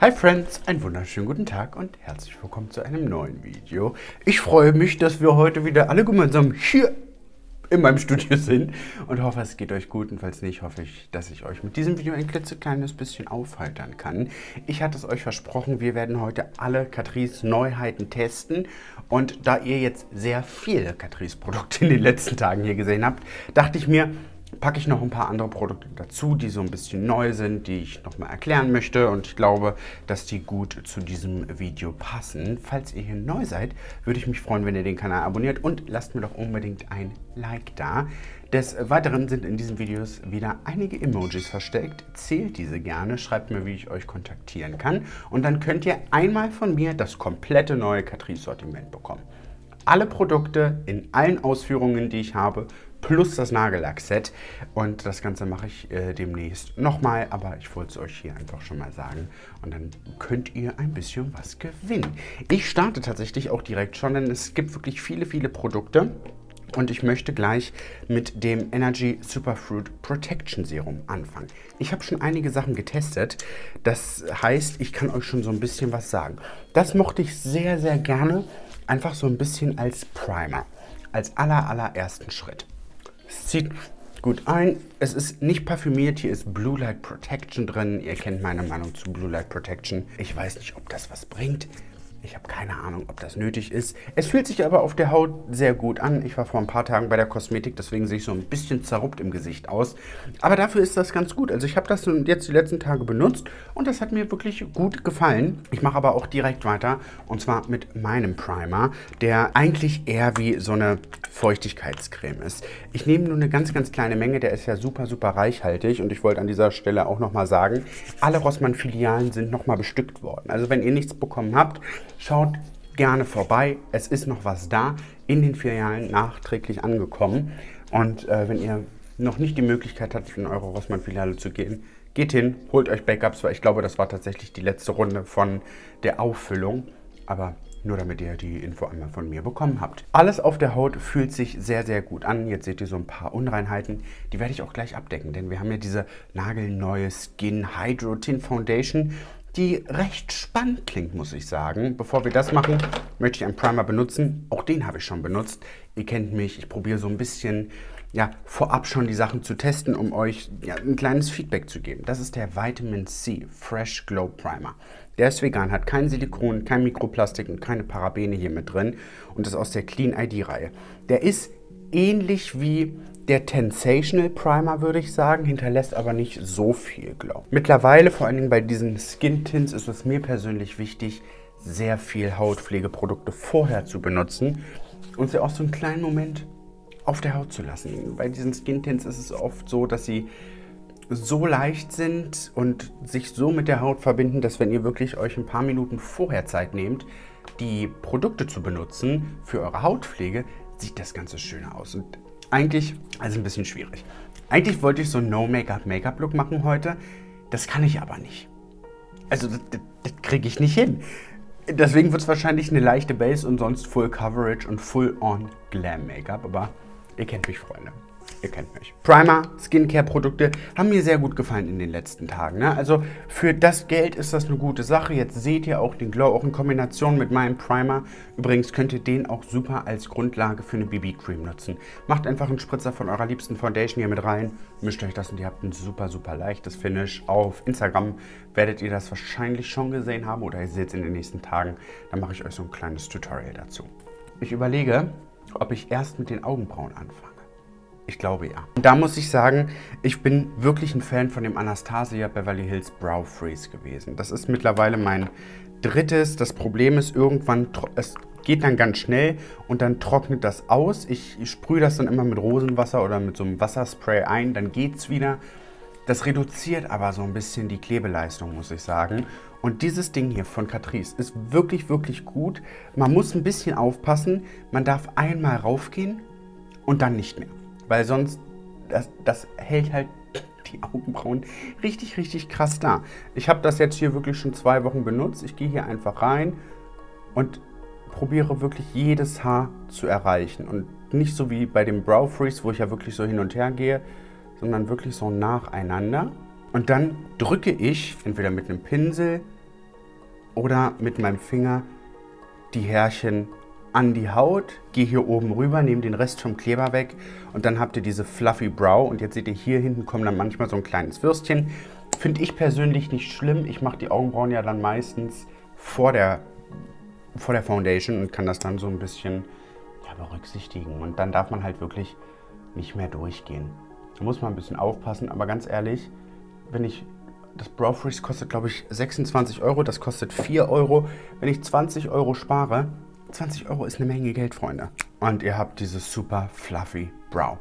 Hi Friends, einen wunderschönen guten Tag und herzlich willkommen zu einem neuen Video. Ich freue mich, dass wir heute wieder alle gemeinsam hier in meinem Studio sind und hoffe, es geht euch gut und falls nicht, hoffe ich, dass ich euch mit diesem Video ein klitzekleines bisschen aufheitern kann. Ich hatte es euch versprochen, wir werden heute alle Catrice Neuheiten testen und da ihr jetzt sehr viele Catrice Produkte in den letzten Tagen hier gesehen habt, dachte ich mir, packe ich noch ein paar andere Produkte dazu, die so ein bisschen neu sind, die ich nochmal erklären möchte und ich glaube, dass die gut zu diesem Video passen. Falls ihr hier neu seid, würde ich mich freuen, wenn ihr den Kanal abonniert und lasst mir doch unbedingt ein Like da. Des Weiteren sind in diesen Videos wieder einige Emojis versteckt. Zählt diese gerne, schreibt mir, wie ich euch kontaktieren kann und dann könnt ihr einmal von mir das komplette neue Catrice-Sortiment bekommen. Alle Produkte in allen Ausführungen, die ich habe, plus das Nagellack-Set. Und das Ganze mache ich äh, demnächst nochmal, aber ich wollte es euch hier einfach schon mal sagen. Und dann könnt ihr ein bisschen was gewinnen. Ich starte tatsächlich auch direkt schon, denn es gibt wirklich viele, viele Produkte. Und ich möchte gleich mit dem Energy Superfruit Protection Serum anfangen. Ich habe schon einige Sachen getestet. Das heißt, ich kann euch schon so ein bisschen was sagen. Das mochte ich sehr, sehr gerne. Einfach so ein bisschen als Primer. Als aller, allerersten Schritt. Es zieht gut ein. Es ist nicht parfümiert, hier ist Blue Light Protection drin. Ihr kennt meine Meinung zu Blue Light Protection. Ich weiß nicht, ob das was bringt. Ich habe keine Ahnung, ob das nötig ist. Es fühlt sich aber auf der Haut sehr gut an. Ich war vor ein paar Tagen bei der Kosmetik, deswegen sehe ich so ein bisschen zerruppt im Gesicht aus. Aber dafür ist das ganz gut. Also ich habe das jetzt die letzten Tage benutzt und das hat mir wirklich gut gefallen. Ich mache aber auch direkt weiter und zwar mit meinem Primer, der eigentlich eher wie so eine Feuchtigkeitscreme ist. Ich nehme nur eine ganz, ganz kleine Menge. Der ist ja super, super reichhaltig und ich wollte an dieser Stelle auch nochmal sagen, alle Rossmann-Filialen sind nochmal bestückt worden. Also wenn ihr nichts bekommen habt, Schaut gerne vorbei. Es ist noch was da, in den Filialen nachträglich angekommen. Und äh, wenn ihr noch nicht die Möglichkeit habt, in eure Rossmann-Filiale zu gehen, geht hin, holt euch Backups, weil ich glaube, das war tatsächlich die letzte Runde von der Auffüllung. Aber nur damit ihr die Info einmal von mir bekommen habt. Alles auf der Haut fühlt sich sehr, sehr gut an. Jetzt seht ihr so ein paar Unreinheiten. Die werde ich auch gleich abdecken, denn wir haben ja diese nagelneue Skin Hydro Tint Foundation die recht spannend klingt, muss ich sagen. Bevor wir das machen, möchte ich einen Primer benutzen. Auch den habe ich schon benutzt. Ihr kennt mich, ich probiere so ein bisschen ja, vorab schon die Sachen zu testen, um euch ja, ein kleines Feedback zu geben. Das ist der Vitamin C Fresh Glow Primer. Der ist vegan, hat kein Silikon, kein Mikroplastik und keine Parabene hier mit drin und ist aus der Clean ID Reihe. Der ist ähnlich wie der Tensational Primer, würde ich sagen, hinterlässt aber nicht so viel Glow. Mittlerweile, vor allen Dingen bei diesen Skin Tints, ist es mir persönlich wichtig, sehr viel Hautpflegeprodukte vorher zu benutzen und sie auch so einen kleinen Moment auf der Haut zu lassen. Bei diesen Skin Tints ist es oft so, dass sie so leicht sind und sich so mit der Haut verbinden, dass wenn ihr wirklich euch ein paar Minuten vorher Zeit nehmt, die Produkte zu benutzen für eure Hautpflege, sieht das Ganze schöner aus. Und eigentlich, also ein bisschen schwierig. Eigentlich wollte ich so einen No-Make-up-Make-up-Look machen heute. Das kann ich aber nicht. Also, das, das, das kriege ich nicht hin. Deswegen wird es wahrscheinlich eine leichte Base und sonst Full Coverage und Full-on Glam Make-up. Aber ihr kennt mich, Freunde ihr kennt mich. Primer, Skincare-Produkte haben mir sehr gut gefallen in den letzten Tagen. Ne? Also für das Geld ist das eine gute Sache. Jetzt seht ihr auch den Glow, auch in Kombination mit meinem Primer. Übrigens könnt ihr den auch super als Grundlage für eine BB-Cream nutzen. Macht einfach einen Spritzer von eurer liebsten Foundation hier mit rein, mischt euch das und ihr habt ein super, super leichtes Finish. Auf Instagram werdet ihr das wahrscheinlich schon gesehen haben oder ihr seht es in den nächsten Tagen. Dann mache ich euch so ein kleines Tutorial dazu. Ich überlege, ob ich erst mit den Augenbrauen anfange. Ich glaube ja. Und da muss ich sagen, ich bin wirklich ein Fan von dem Anastasia Beverly Hills Brow Freeze gewesen. Das ist mittlerweile mein drittes. Das Problem ist, irgendwann, es geht dann ganz schnell und dann trocknet das aus. Ich, ich sprühe das dann immer mit Rosenwasser oder mit so einem Wasserspray ein, dann geht es wieder. Das reduziert aber so ein bisschen die Klebeleistung, muss ich sagen. Und dieses Ding hier von Catrice ist wirklich, wirklich gut. Man muss ein bisschen aufpassen. Man darf einmal raufgehen und dann nicht mehr. Weil sonst, das, das hält halt die Augenbrauen richtig, richtig krass da. Ich habe das jetzt hier wirklich schon zwei Wochen benutzt. Ich gehe hier einfach rein und probiere wirklich jedes Haar zu erreichen. Und nicht so wie bei dem Brow Freeze, wo ich ja wirklich so hin und her gehe, sondern wirklich so nacheinander. Und dann drücke ich entweder mit einem Pinsel oder mit meinem Finger die Härchen an die Haut, gehe hier oben rüber, nehme den Rest vom Kleber weg und dann habt ihr diese fluffy Brow und jetzt seht ihr hier hinten kommt dann manchmal so ein kleines Würstchen. Finde ich persönlich nicht schlimm. Ich mache die Augenbrauen ja dann meistens vor der, vor der Foundation und kann das dann so ein bisschen ja, berücksichtigen. Und dann darf man halt wirklich nicht mehr durchgehen. Da muss man ein bisschen aufpassen, aber ganz ehrlich, wenn ich das Brow Freeze kostet, glaube ich, 26 Euro. Das kostet 4 Euro. Wenn ich 20 Euro spare, 20 Euro ist eine Menge Geld, Freunde. Und ihr habt dieses super fluffy Brow.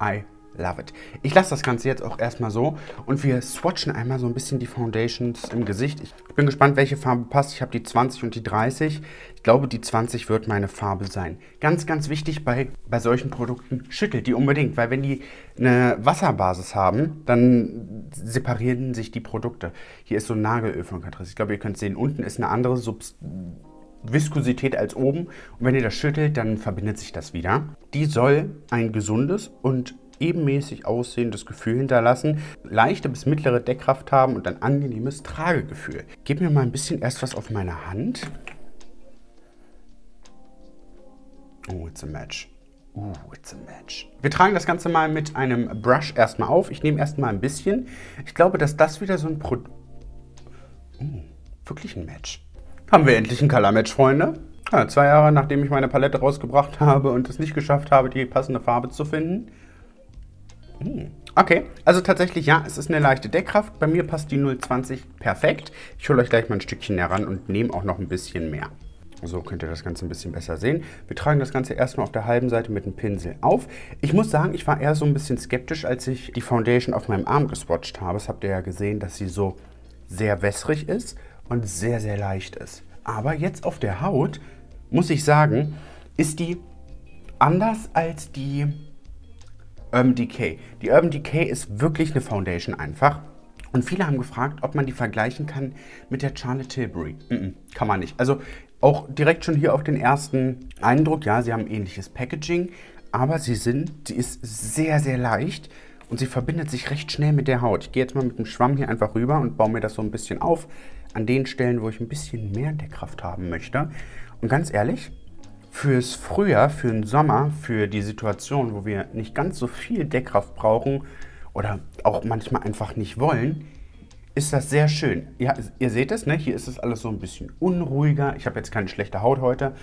I love it. Ich lasse das Ganze jetzt auch erstmal so und wir swatchen einmal so ein bisschen die Foundations im Gesicht. Ich bin gespannt, welche Farbe passt. Ich habe die 20 und die 30. Ich glaube, die 20 wird meine Farbe sein. Ganz, ganz wichtig bei, bei solchen Produkten, schüttelt die unbedingt, weil wenn die eine Wasserbasis haben, dann separieren sich die Produkte. Hier ist so ein Nagelöl von Catrice. Ich glaube, ihr könnt sehen, unten ist eine andere Substanz Viskosität als oben. Und wenn ihr das schüttelt, dann verbindet sich das wieder. Die soll ein gesundes und ebenmäßig aussehendes Gefühl hinterlassen, leichte bis mittlere Deckkraft haben und ein angenehmes Tragegefühl. Gib mir mal ein bisschen erst was auf meine Hand. Oh, it's a match. Uh, it's a match. Wir tragen das Ganze mal mit einem Brush erstmal auf. Ich nehme erstmal ein bisschen. Ich glaube, dass das wieder so ein Produkt... Oh, wirklich ein Match. Haben wir endlich ein Color Match, Freunde. Ja, zwei Jahre nachdem ich meine Palette rausgebracht habe und es nicht geschafft habe, die passende Farbe zu finden. Hm. Okay, also tatsächlich ja, es ist eine leichte Deckkraft. Bei mir passt die 020 perfekt. Ich hole euch gleich mal ein Stückchen näher ran und nehme auch noch ein bisschen mehr. So könnt ihr das Ganze ein bisschen besser sehen. Wir tragen das Ganze erstmal auf der halben Seite mit dem Pinsel auf. Ich muss sagen, ich war eher so ein bisschen skeptisch, als ich die Foundation auf meinem Arm geswatcht habe. Das habt ihr ja gesehen, dass sie so sehr wässrig ist und sehr, sehr leicht ist. Aber jetzt auf der Haut, muss ich sagen, ist die anders als die Urban Decay. Die Urban Decay ist wirklich eine Foundation einfach. Und viele haben gefragt, ob man die vergleichen kann mit der Charlotte Tilbury. Mm -mm, kann man nicht. Also auch direkt schon hier auf den ersten Eindruck, ja, sie haben ähnliches Packaging, aber sie sind, sie ist sehr, sehr leicht und sie verbindet sich recht schnell mit der Haut. Ich gehe jetzt mal mit dem Schwamm hier einfach rüber und baue mir das so ein bisschen auf an den Stellen, wo ich ein bisschen mehr Deckkraft haben möchte. Und ganz ehrlich, fürs Frühjahr, für den Sommer, für die Situation, wo wir nicht ganz so viel Deckkraft brauchen oder auch manchmal einfach nicht wollen, ist das sehr schön. Ja, ihr seht es, ne? hier ist es alles so ein bisschen unruhiger. Ich habe jetzt keine schlechte Haut heute,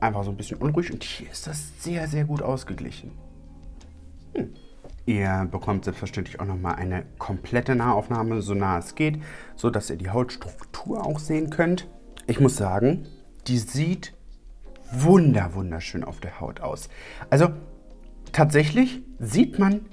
einfach so ein bisschen unruhig und hier ist das sehr, sehr gut ausgeglichen. Hm. Ihr bekommt selbstverständlich auch nochmal eine komplette Nahaufnahme, so nah es geht, so dass ihr die Hautstruktur auch sehen könnt. Ich muss sagen, die sieht wunder wunderschön auf der Haut aus. Also tatsächlich sieht man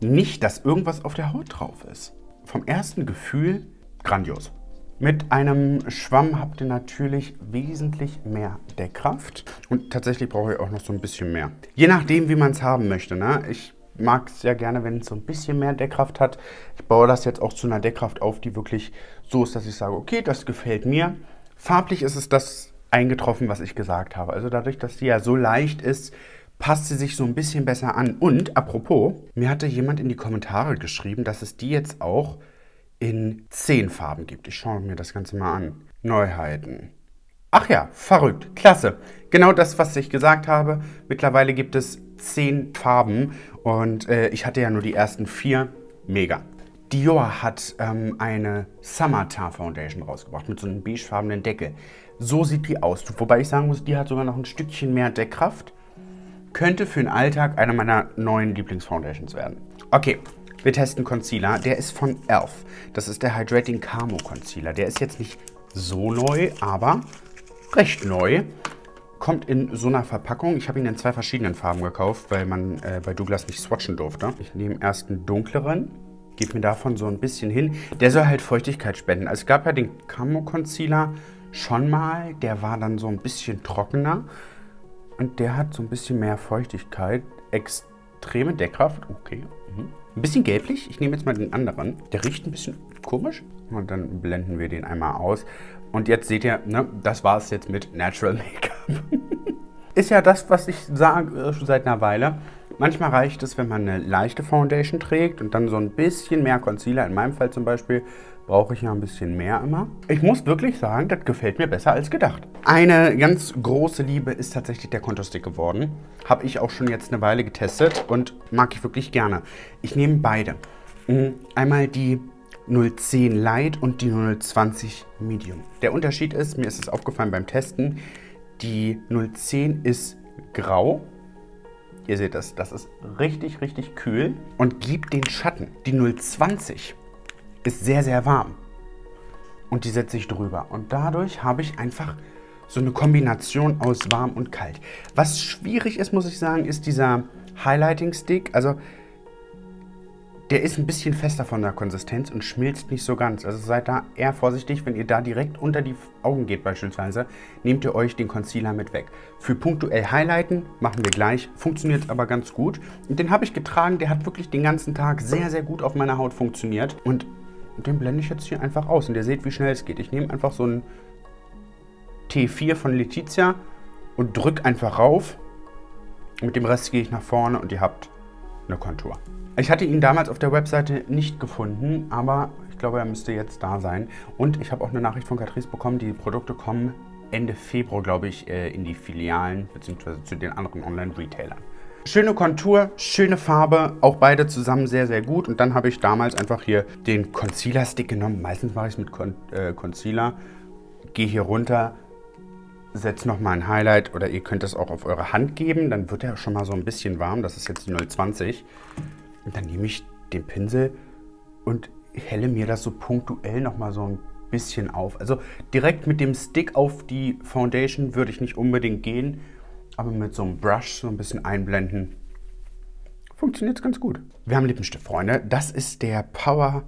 nicht, dass irgendwas auf der Haut drauf ist. Vom ersten Gefühl grandios. Mit einem Schwamm habt ihr natürlich wesentlich mehr Deckkraft und tatsächlich brauche ich auch noch so ein bisschen mehr. Je nachdem, wie man es haben möchte. Ne? Ich mag es sehr gerne, wenn es so ein bisschen mehr Deckkraft hat. Ich baue das jetzt auch zu einer Deckkraft auf, die wirklich so ist, dass ich sage, okay, das gefällt mir. Farblich ist es das eingetroffen, was ich gesagt habe. Also dadurch, dass die ja so leicht ist, passt sie sich so ein bisschen besser an. Und apropos, mir hatte jemand in die Kommentare geschrieben, dass es die jetzt auch in 10 Farben gibt. Ich schaue mir das Ganze mal an. Neuheiten. Ach ja, verrückt, klasse. Genau das, was ich gesagt habe. Mittlerweile gibt es 10 Farben und äh, ich hatte ja nur die ersten vier. Mega. Dior hat ähm, eine Summertime Foundation rausgebracht mit so einem beigefarbenen Deckel. So sieht die aus. Wobei ich sagen muss, die hat sogar noch ein Stückchen mehr Deckkraft. Könnte für den Alltag eine meiner neuen Lieblingsfoundations werden. Okay, wir testen Concealer. Der ist von e.l.f. Das ist der Hydrating Camo Concealer. Der ist jetzt nicht so neu, aber recht neu kommt in so einer Verpackung. Ich habe ihn in zwei verschiedenen Farben gekauft, weil man äh, bei Douglas nicht swatchen durfte. Ich nehme erst einen dunkleren, gebe mir davon so ein bisschen hin. Der soll halt Feuchtigkeit spenden. Also es gab ja den Camo Concealer schon mal. Der war dann so ein bisschen trockener. Und der hat so ein bisschen mehr Feuchtigkeit. Extreme Deckkraft. Okay. Mhm. Ein bisschen gelblich. Ich nehme jetzt mal den anderen. Der riecht ein bisschen komisch. Und dann blenden wir den einmal aus. Und jetzt seht ihr, ne, das war es jetzt mit Natural Make-up. Ist ja das, was ich sage äh, schon seit einer Weile. Manchmal reicht es, wenn man eine leichte Foundation trägt und dann so ein bisschen mehr Concealer, in meinem Fall zum Beispiel brauche ich ja ein bisschen mehr immer. Ich muss wirklich sagen, das gefällt mir besser als gedacht. Eine ganz große Liebe ist tatsächlich der Kontostick geworden. Habe ich auch schon jetzt eine Weile getestet und mag ich wirklich gerne. Ich nehme beide. Mhm. Einmal die 010 Light und die 020 Medium. Der Unterschied ist, mir ist es aufgefallen beim Testen, die 010 ist grau. Ihr seht das, das ist richtig, richtig kühl und gibt den Schatten. Die 020 ist sehr, sehr warm und die setze ich drüber. Und dadurch habe ich einfach so eine Kombination aus warm und kalt. Was schwierig ist, muss ich sagen, ist dieser Highlighting Stick. Also der ist ein bisschen fester von der Konsistenz und schmilzt nicht so ganz. Also seid da eher vorsichtig, wenn ihr da direkt unter die Augen geht beispielsweise, nehmt ihr euch den Concealer mit weg. Für punktuell Highlighten machen wir gleich, funktioniert aber ganz gut. Und den habe ich getragen, der hat wirklich den ganzen Tag sehr, sehr gut auf meiner Haut funktioniert. Und den blende ich jetzt hier einfach aus und ihr seht, wie schnell es geht. Ich nehme einfach so einen T4 von Letizia und drücke einfach rauf. Mit dem Rest gehe ich nach vorne und ihr habt eine Kontur. Ich hatte ihn damals auf der Webseite nicht gefunden, aber ich glaube, er müsste jetzt da sein. Und ich habe auch eine Nachricht von Catrice bekommen, die Produkte kommen Ende Februar, glaube ich, äh, in die Filialen bzw. zu den anderen Online-Retailern. Schöne Kontur, schöne Farbe, auch beide zusammen sehr, sehr gut. Und dann habe ich damals einfach hier den Concealer-Stick genommen. Meistens mache ich es mit Con äh, Concealer. Gehe hier runter, setze nochmal ein Highlight oder ihr könnt es auch auf eure Hand geben. Dann wird er schon mal so ein bisschen warm. Das ist jetzt die 020. Und dann nehme ich den Pinsel und helle mir das so punktuell nochmal so ein bisschen auf. Also direkt mit dem Stick auf die Foundation würde ich nicht unbedingt gehen, aber mit so einem Brush so ein bisschen einblenden funktioniert es ganz gut. Wir haben Lippenstift, Freunde. Das ist der Power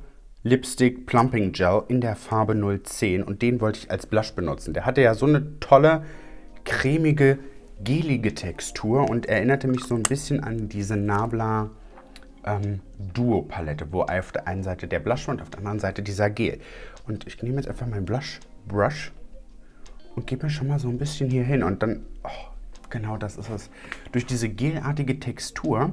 Lipstick Plumping Gel in der Farbe 010 und den wollte ich als Blush benutzen. Der hatte ja so eine tolle, cremige, gelige Textur und erinnerte mich so ein bisschen an diese Nabla ähm, Duo-Palette, wo auf der einen Seite der Blush und auf der anderen Seite dieser Gel. Und ich nehme jetzt einfach meinen Blush-Brush und gebe mir schon mal so ein bisschen hier hin. Und dann, oh, genau das ist es. Durch diese gelartige Textur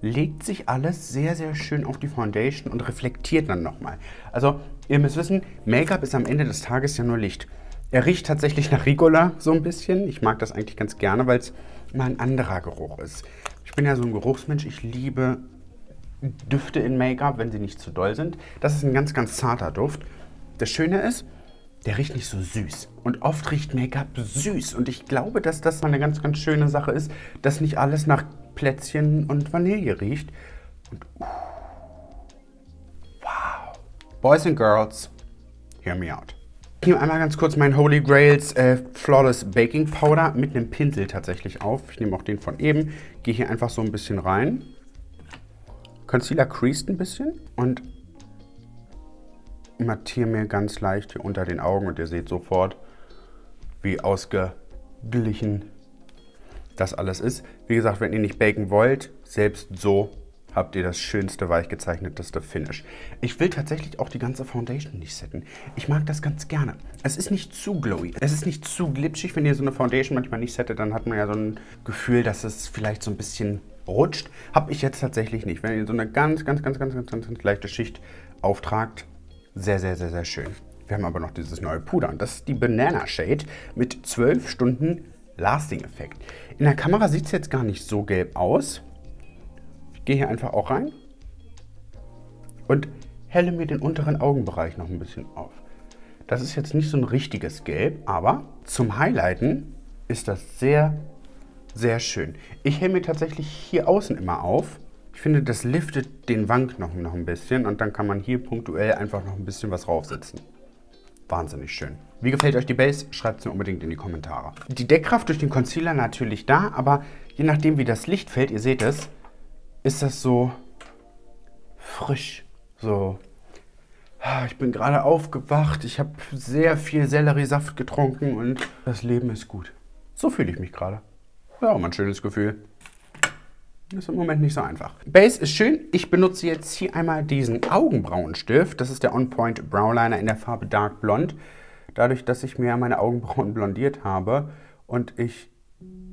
legt sich alles sehr, sehr schön auf die Foundation und reflektiert dann nochmal. Also, ihr müsst wissen, Make-up ist am Ende des Tages ja nur Licht. Er riecht tatsächlich nach Ricola so ein bisschen. Ich mag das eigentlich ganz gerne, weil es mal ein anderer Geruch ist. Ich bin ja so ein Geruchsmensch. Ich liebe Düfte in Make-up, wenn sie nicht zu doll sind. Das ist ein ganz, ganz zarter Duft. Das Schöne ist, der riecht nicht so süß. Und oft riecht Make-up süß. Und ich glaube, dass das mal eine ganz, ganz schöne Sache ist, dass nicht alles nach Plätzchen und Vanille riecht. Und uh, wow. Boys and Girls, hear me out. Ich nehme einmal ganz kurz meinen Holy Grails äh, Flawless Baking Powder mit einem Pinsel tatsächlich auf. Ich nehme auch den von eben, gehe hier einfach so ein bisschen rein Concealer creased ein bisschen und mattiere mir ganz leicht hier unter den Augen und ihr seht sofort, wie ausgeglichen das alles ist. Wie gesagt, wenn ihr nicht baken wollt, selbst so habt ihr das schönste, weich gezeichneteste Finish. Ich will tatsächlich auch die ganze Foundation nicht setten. Ich mag das ganz gerne. Es ist nicht zu glowy. Es ist nicht zu glitschig. Wenn ihr so eine Foundation manchmal nicht settet, dann hat man ja so ein Gefühl, dass es vielleicht so ein bisschen rutscht. Habe ich jetzt tatsächlich nicht. Wenn ihr so eine ganz, ganz, ganz, ganz, ganz, ganz, ganz leichte Schicht auftragt, sehr, sehr, sehr, sehr schön. Wir haben aber noch dieses neue Puder und das ist die Banana Shade mit 12 Stunden Lasting-Effekt. In der Kamera sieht es jetzt gar nicht so gelb aus. Ich gehe hier einfach auch rein und helle mir den unteren Augenbereich noch ein bisschen auf. Das ist jetzt nicht so ein richtiges Gelb, aber zum Highlighten ist das sehr, sehr schön. Ich helle mir tatsächlich hier außen immer auf. Ich finde, das liftet den Wank noch, noch ein bisschen und dann kann man hier punktuell einfach noch ein bisschen was raufsetzen. Wahnsinnig schön. Wie gefällt euch die Base? Schreibt es mir unbedingt in die Kommentare. Die Deckkraft durch den Concealer natürlich da, aber je nachdem wie das Licht fällt, ihr seht es, ist das so frisch. So, ah, ich bin gerade aufgewacht, ich habe sehr viel Selleriesaft getrunken und das Leben ist gut. So fühle ich mich gerade. Ja, auch mal ein schönes Gefühl. Ist im Moment nicht so einfach. Base ist schön. Ich benutze jetzt hier einmal diesen Augenbrauenstift. Das ist der On Point Browliner in der Farbe Dark Blond. Dadurch, dass ich mir meine Augenbrauen blondiert habe und ich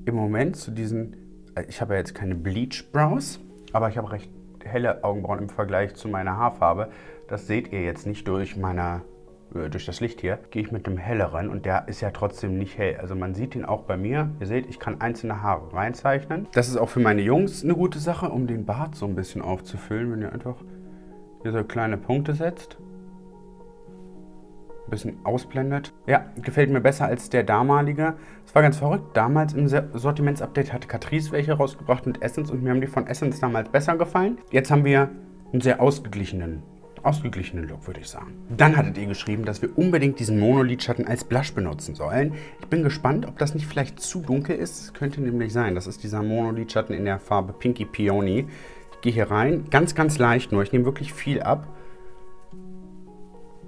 im Moment zu diesen, äh, ich habe ja jetzt keine Bleach Brows, aber ich habe recht helle Augenbrauen im Vergleich zu meiner Haarfarbe, Das seht ihr jetzt nicht durch meine durch das Licht hier, gehe ich mit einem helleren und der ist ja trotzdem nicht hell. Also man sieht ihn auch bei mir. Ihr seht, ich kann einzelne Haare reinzeichnen. Das ist auch für meine Jungs eine gute Sache, um den Bart so ein bisschen aufzufüllen, wenn ihr einfach hier so kleine Punkte setzt. Ein bisschen ausblendet. Ja, gefällt mir besser als der damalige. Es war ganz verrückt. Damals im Sortimentsupdate hatte Catrice welche rausgebracht mit Essence und mir haben die von Essence damals besser gefallen. Jetzt haben wir einen sehr ausgeglichenen ausgeglichenen Look, würde ich sagen. Dann hattet ihr geschrieben, dass wir unbedingt diesen Monolidschatten als Blush benutzen sollen. Ich bin gespannt, ob das nicht vielleicht zu dunkel ist. Das könnte nämlich sein. Das ist dieser Monolidschatten in der Farbe Pinky Peony. Ich gehe hier rein, ganz, ganz leicht nur. Ich nehme wirklich viel ab.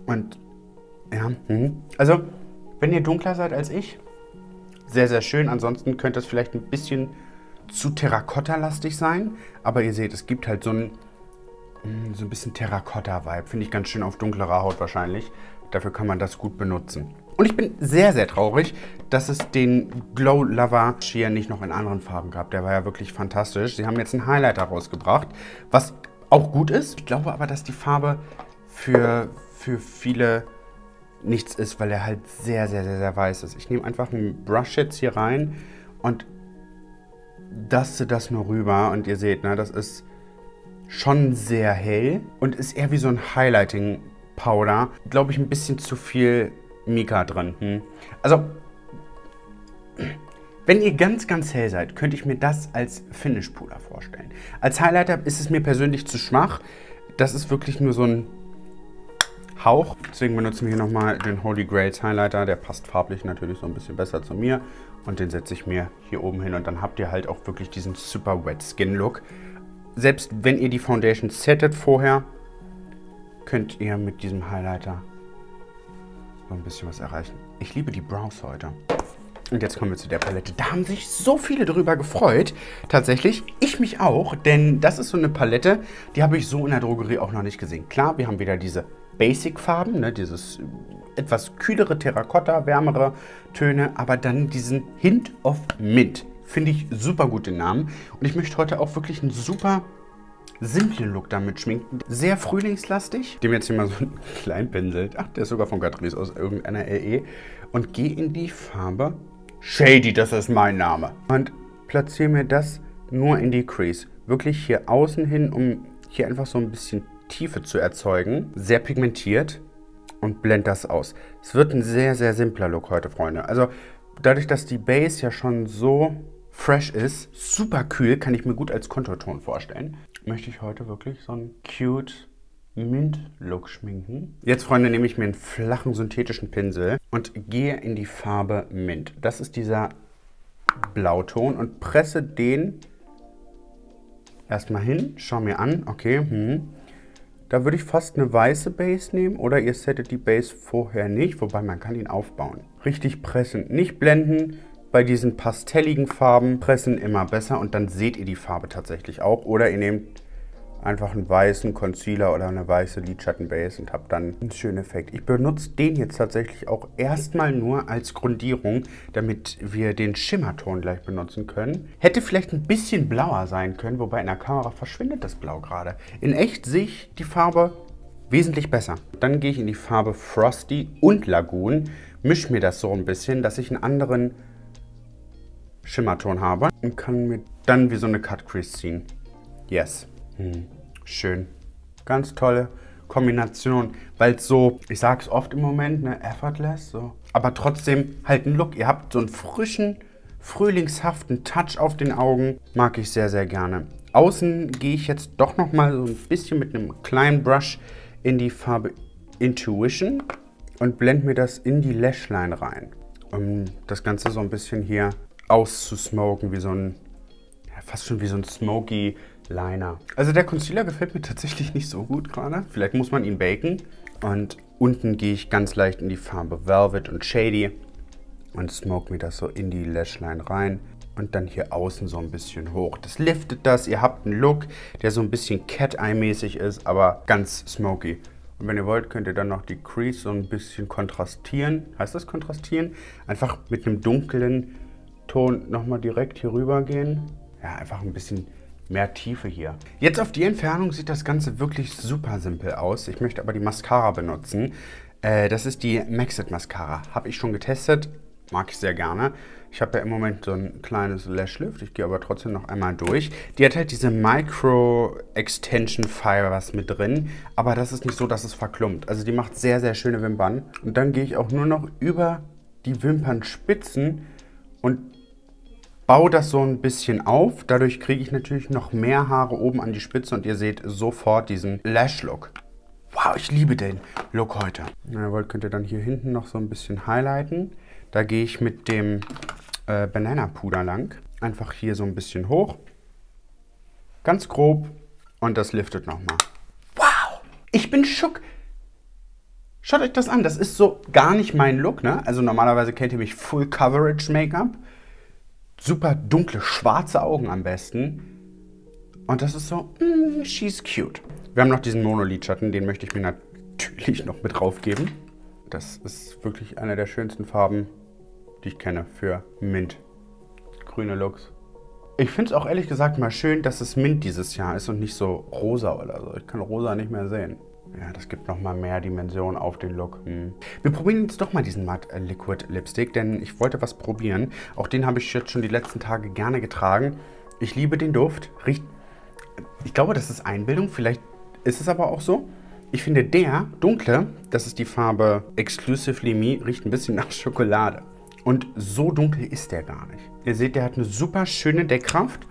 Und, ja, mh. also, wenn ihr dunkler seid als ich, sehr, sehr schön. Ansonsten könnte es vielleicht ein bisschen zu Terrakotta-lastig sein. Aber ihr seht, es gibt halt so einen so ein bisschen Terrakotta-Vibe. Finde ich ganz schön auf dunklerer Haut wahrscheinlich. Dafür kann man das gut benutzen. Und ich bin sehr, sehr traurig, dass es den Glow Lover Sheer nicht noch in anderen Farben gab. Der war ja wirklich fantastisch. Sie haben jetzt einen Highlighter rausgebracht, was auch gut ist. Ich glaube aber, dass die Farbe für, für viele nichts ist, weil er halt sehr, sehr, sehr, sehr weiß ist. Ich nehme einfach einen Brush jetzt hier rein und daste das nur rüber. Und ihr seht, ne, das ist schon sehr hell und ist eher wie so ein Highlighting Powder. Glaube ich, ein bisschen zu viel Mika drin. Hm. Also, wenn ihr ganz, ganz hell seid, könnte ich mir das als Finish Puder vorstellen. Als Highlighter ist es mir persönlich zu schwach. Das ist wirklich nur so ein Hauch. Deswegen benutzen wir hier nochmal den Holy Grails Highlighter. Der passt farblich natürlich so ein bisschen besser zu mir. Und den setze ich mir hier oben hin. Und dann habt ihr halt auch wirklich diesen super Wet Skin Look selbst wenn ihr die Foundation settet vorher, könnt ihr mit diesem Highlighter so ein bisschen was erreichen. Ich liebe die Brows heute. Und jetzt kommen wir zu der Palette. Da haben sich so viele drüber gefreut. Tatsächlich, ich mich auch, denn das ist so eine Palette, die habe ich so in der Drogerie auch noch nicht gesehen. Klar, wir haben wieder diese Basic-Farben, ne, dieses etwas kühlere Terrakotta, wärmere Töne, aber dann diesen Hint of Mint. Finde ich super gut den Namen. Und ich möchte heute auch wirklich einen super simplen Look damit schminken. Sehr frühlingslastig. Dem jetzt hier mal so einen kleinen Pinsel. Ach, der ist sogar von Catrice aus irgendeiner LE. Und gehe in die Farbe Shady, das ist mein Name. Und platziere mir das nur in die Crease. Wirklich hier außen hin, um hier einfach so ein bisschen Tiefe zu erzeugen. Sehr pigmentiert und blend das aus. Es wird ein sehr, sehr simpler Look heute, Freunde. Also dadurch, dass die Base ja schon so fresh ist, super kühl, kann ich mir gut als Konturton vorstellen, möchte ich heute wirklich so einen cute Mint-Look schminken. Jetzt, Freunde, nehme ich mir einen flachen synthetischen Pinsel und gehe in die Farbe Mint. Das ist dieser Blauton und presse den erstmal hin, schau mir an, okay, hm. Da würde ich fast eine weiße Base nehmen oder ihr settet die Base vorher nicht, wobei man kann ihn aufbauen. Richtig pressen, nicht blenden, bei diesen pastelligen Farben pressen immer besser und dann seht ihr die Farbe tatsächlich auch. Oder ihr nehmt einfach einen weißen Concealer oder eine weiße Lidschattenbase und habt dann einen schönen Effekt. Ich benutze den jetzt tatsächlich auch erstmal nur als Grundierung, damit wir den Schimmerton gleich benutzen können. Hätte vielleicht ein bisschen blauer sein können, wobei in der Kamera verschwindet das Blau gerade. In echt sehe ich die Farbe wesentlich besser. Dann gehe ich in die Farbe Frosty und Lagoon, mische mir das so ein bisschen, dass ich einen anderen Schimmerton habe und kann mir dann wie so eine Cut Crease ziehen. Yes. Hm. Schön. Ganz tolle Kombination, weil es so, ich sage es oft im Moment, ne, effortless, so. Aber trotzdem halt ein Look. Ihr habt so einen frischen, frühlingshaften Touch auf den Augen. Mag ich sehr, sehr gerne. Außen gehe ich jetzt doch noch mal so ein bisschen mit einem kleinen Brush in die Farbe Intuition und blende mir das in die Lashline rein. Um das Ganze so ein bisschen hier auszusmoken, wie so ein, ja, fast schon wie so ein smoky Liner. Also der Concealer gefällt mir tatsächlich nicht so gut gerade. Vielleicht muss man ihn baken. Und unten gehe ich ganz leicht in die Farbe Velvet und Shady und smoke mir das so in die Lashline rein und dann hier außen so ein bisschen hoch. Das liftet das. Ihr habt einen Look, der so ein bisschen Cat-Eye-mäßig ist, aber ganz smoky. Und wenn ihr wollt, könnt ihr dann noch die Crease so ein bisschen kontrastieren. Heißt das kontrastieren? Einfach mit einem dunklen Ton nochmal direkt hier rüber gehen. Ja, einfach ein bisschen mehr Tiefe hier. Jetzt auf die Entfernung sieht das Ganze wirklich super simpel aus. Ich möchte aber die Mascara benutzen. Äh, das ist die Maxit Mascara. Habe ich schon getestet, mag ich sehr gerne. Ich habe ja im Moment so ein kleines Lashlift, ich gehe aber trotzdem noch einmal durch. Die hat halt diese Micro Extension Fibers mit drin, aber das ist nicht so, dass es verklumpt. Also die macht sehr, sehr schöne Wimpern. Und dann gehe ich auch nur noch über die Wimpernspitzen und baue das so ein bisschen auf. Dadurch kriege ich natürlich noch mehr Haare oben an die Spitze und ihr seht sofort diesen Lash-Look. Wow, ich liebe den Look heute. Wenn ihr wollt, könnt ihr dann hier hinten noch so ein bisschen highlighten. Da gehe ich mit dem äh, Banana Puder lang. Einfach hier so ein bisschen hoch. Ganz grob. Und das liftet nochmal. Wow! Ich bin schock. Schaut euch das an. Das ist so gar nicht mein Look. Ne? Also normalerweise kennt ihr mich Full Coverage Make-up. Super dunkle, schwarze Augen am besten. Und das ist so, mm, she's cute. Wir haben noch diesen Monolidschatten. Den möchte ich mir natürlich noch mit drauf geben. Das ist wirklich eine der schönsten Farben, die ich kenne für Mint. Grüne Looks. Ich finde es auch ehrlich gesagt mal schön, dass es Mint dieses Jahr ist und nicht so rosa oder so. Ich kann rosa nicht mehr sehen. Ja, das gibt nochmal mehr Dimension auf den Look. Hm. Wir probieren jetzt doch mal diesen Matte Liquid Lipstick, denn ich wollte was probieren. Auch den habe ich jetzt schon die letzten Tage gerne getragen. Ich liebe den Duft. Riecht. Ich glaube, das ist Einbildung. Vielleicht ist es aber auch so. Ich finde, der dunkle, das ist die Farbe Exclusively Me, riecht ein bisschen nach Schokolade. Und so dunkel ist der gar nicht. Ihr seht, der hat eine super schöne Deckkraft.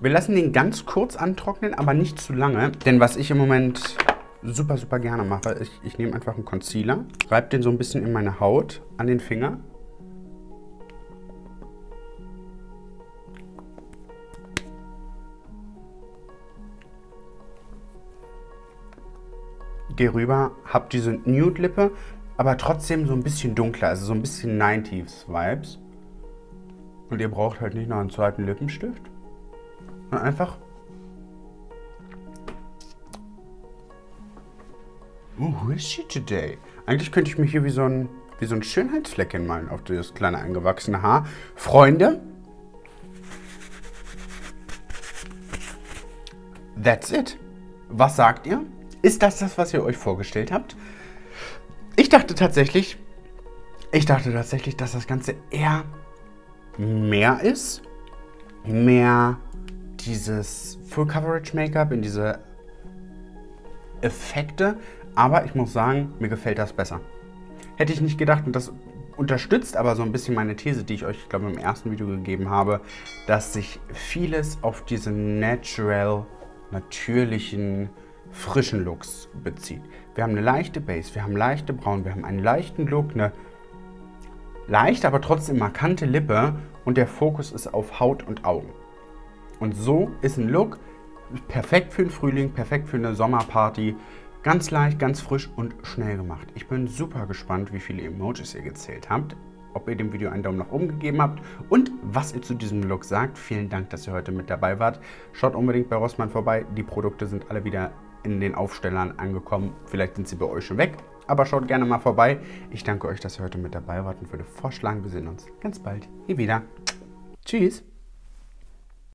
Wir lassen den ganz kurz antrocknen, aber nicht zu lange. Denn was ich im Moment super, super gerne mache, ich, ich nehme einfach einen Concealer, reibe den so ein bisschen in meine Haut, an den Finger. Gehe rüber, habe diese Nude-Lippe, aber trotzdem so ein bisschen dunkler, also so ein bisschen 90s-Vibes. Und ihr braucht halt nicht noch einen zweiten Lippenstift. Und einfach. Oh, who is she today? Eigentlich könnte ich mich hier wie so ein, wie so ein Schönheitsfleckchen malen auf das kleine eingewachsene Haar. Freunde, that's it. Was sagt ihr? Ist das das, was ihr euch vorgestellt habt? Ich dachte tatsächlich, ich dachte tatsächlich, dass das Ganze eher mehr ist. Mehr dieses Full Coverage Make-up in diese Effekte. Aber ich muss sagen, mir gefällt das besser. Hätte ich nicht gedacht und das unterstützt aber so ein bisschen meine These, die ich euch, ich glaube, im ersten Video gegeben habe, dass sich vieles auf diese natural, natürlichen, frischen Looks bezieht. Wir haben eine leichte Base, wir haben leichte Braun, wir haben einen leichten Look, eine leicht, aber trotzdem markante Lippe und der Fokus ist auf Haut und Augen. Und so ist ein Look perfekt für den Frühling, perfekt für eine Sommerparty. Ganz leicht, ganz frisch und schnell gemacht. Ich bin super gespannt, wie viele Emojis ihr gezählt habt, ob ihr dem Video einen Daumen nach oben gegeben habt und was ihr zu diesem Look sagt. Vielen Dank, dass ihr heute mit dabei wart. Schaut unbedingt bei Rossmann vorbei. Die Produkte sind alle wieder in den Aufstellern angekommen. Vielleicht sind sie bei euch schon weg, aber schaut gerne mal vorbei. Ich danke euch, dass ihr heute mit dabei wart und würde vorschlagen, wir sehen uns ganz bald hier wieder. Tschüss.